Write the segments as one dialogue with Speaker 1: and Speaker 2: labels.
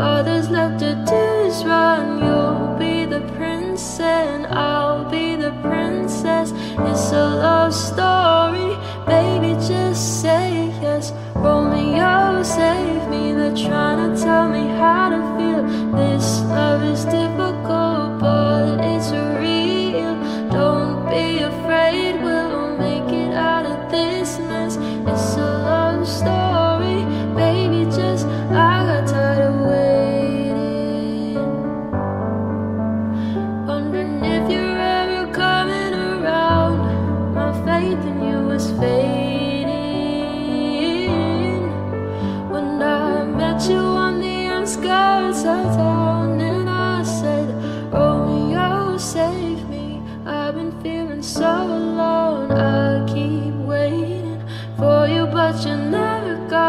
Speaker 1: All there's left to do is run You'll be the prince and I'll be the princess. It's a love story, baby just say yes. Romeo, save me, they're trying to tell me how to feel. This love is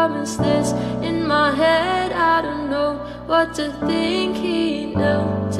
Speaker 1: promise this in my head. I don't know what to think. He knows.